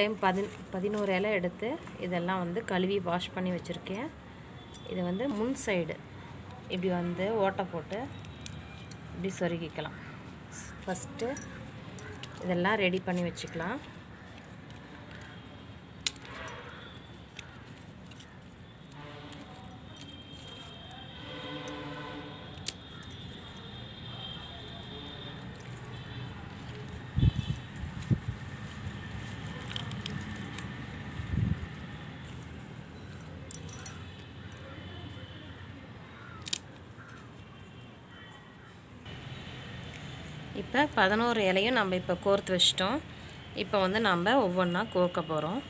Time பதி பதினோரு இலை எடுத்து இதெல்லாம் வந்து கழுவி வாஷ் பண்ணி வச்சுருக்கேன். இது வந்து முன் சைடு. இப்படி வந்து ஓட்டை போட்டு இப்படி சொருகிக்கலாம். ஃபஸ்ட்டு இதெல்லாம் ரெடி பண்ணி வச்சுக்கலாம். இப்போ பதினோரு இலையும் நம்ம இப்போ கோர்த்து வச்சிட்டோம். இப்போ வந்து நம்ம ஒவ்வொன்றா கோர்க்க போகிறோம்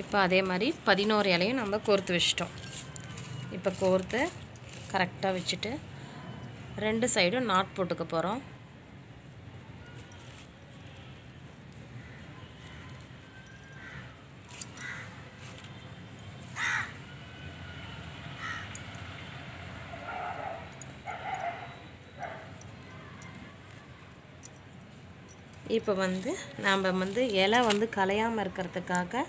இப்போ அதே மாதிரி பதினோரு இலையும் நம்ம கோர்த்து வச்சிட்டோம். இப்போ கோர்த்து கரெக்டாக வச்சுட்டு ரெண்டு சைடும் நாட் போட்டுக்க போகிறோம் இப்போ வந்து நாம் வந்து இலை வந்து கலையாமல் இருக்கிறதுக்காக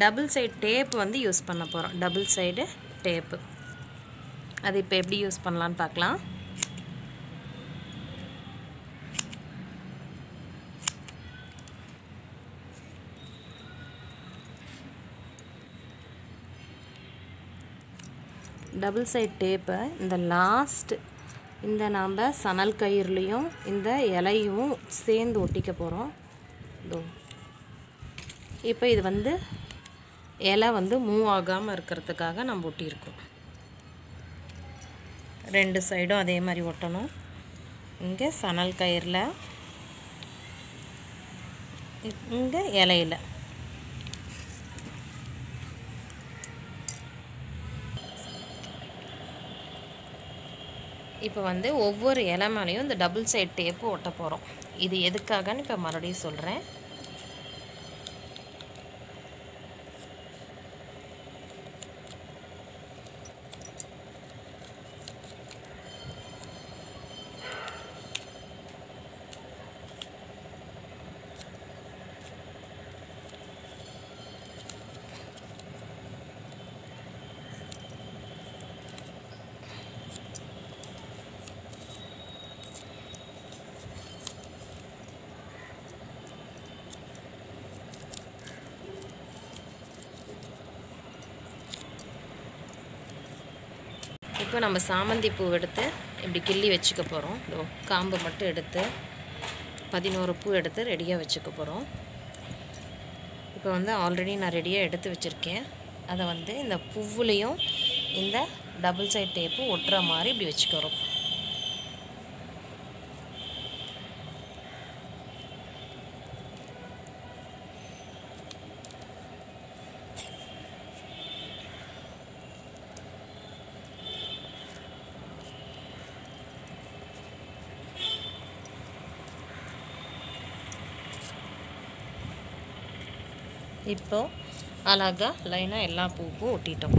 டபுள் சைடு டேப் வந்து யூஸ் பண்ண போகிறோம் டபுள் சைடு டேப்பு. அது இப்போ எப்படி யூஸ் பண்ணலான்னு பார்க்கலாம் டபுள் சைட் டேப்பை இந்த லாஸ்ட் இந்த நாம் சணல் கயிறுலையும் இந்த இலையும் சேர்ந்து ஒட்டிக்க போகிறோம் இதோ. இப்போ இது வந்து இலை வந்து மூவ் ஆகாமல் இருக்கிறதுக்காக நம்ம ஒட்டியிருக்கோம். ரெண்டு சைடும் அதே மாதிரி ஒட்டணும். இங்கே சணல் கயிறில் இங்கே இலையில. இப்போ வந்து ஒவ்வொரு இலை மேலேயும் இந்த டபுள் சைட் டேப்பு ஒட்ட போகிறோம் இது எதுக்காகன்னு இப்போ மறுபடியும் சொல்கிறேன் இப்போ நம்ம சாமந்தி பூ எடுத்து இப்படி கிள்ளி வச்சுக்க போகிறோம். இதோ காம்பு மட்டும் எடுத்து பதினோரு பூ எடுத்து ரெடியாக வச்சுக்க போகிறோம். இப்போ வந்து ஆல்ரெடி நான் ரெடியாக எடுத்து வச்சுருக்கேன். அதை வந்து இந்த பூவுலேயும் இந்த டபுள் சைட் டேப்பு ஒட்டுற மாதிரி இப்படி வச்சுக்கிறோம். இப்போ அழகாக லைனாக எல்லா பூக்கும் ஒட்டிட்டோம்.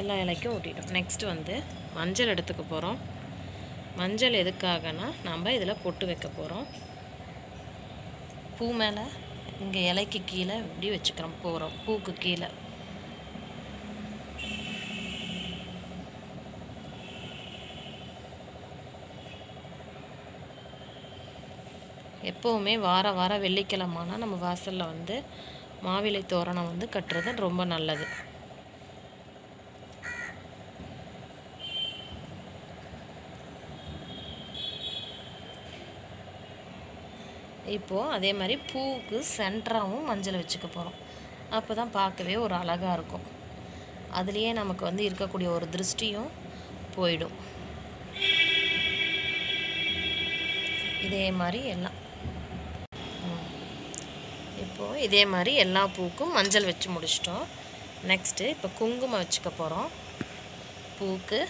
எல்லா இலைக்கும் ஒட்டிட்டோம். நெக்ஸ்ட் வந்து மஞ்சள் எடுத்துக்க போகிறோம் மஞ்சள் எதுக்காகனா நம்ம இதில் பொட்டு வைக்க போகிறோம் பூ மேலே இங்கே இலைக்கு கீழே இப்படி வச்சுக்கிறோம் போகிறோம் பூக்கு கீழே. எப்போவுமே வார வாரம் வெள்ளிக்கிழமானால் நம்ம வாசலில் வந்து மாவிலை தோரணம் வந்து கட்டுறது ரொம்ப நல்லது. இப்போது அதே மாதிரி பூவுக்கு சென்டராகவும் மஞ்சள் வச்சுக்க போகிறோம் அப்போ தான் பார்க்கவே ஒரு அழகாக இருக்கும். அதுலேயே நமக்கு வந்து இருக்கக்கூடிய ஒரு திருஷ்டியும் போயிடும். இதே மாதிரி எல்லாம் ம். இப்போது இதே மாதிரி எல்லா பூக்கும் மஞ்சள் வச்சு முடிச்சிட்டோம். நெக்ஸ்ட்டு இப்போ குங்குமம் வச்சுக்க போகிறோம் பூக்கு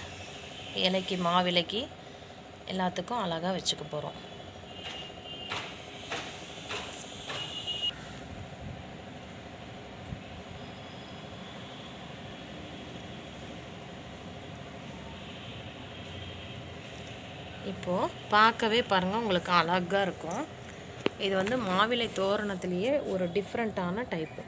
இலைக்கு மாவிலைக்கு எல்லாத்துக்கும் அழகாக வச்சுக்க போகிறோம் இப்போது பார்க்கவே பாருங்கள் உங்களுக்கு அழகாக இருக்கும். இது வந்து மாவிலை தோரணத்துலேயே ஒரு டிஃப்ரெண்ட்டான டைப்பு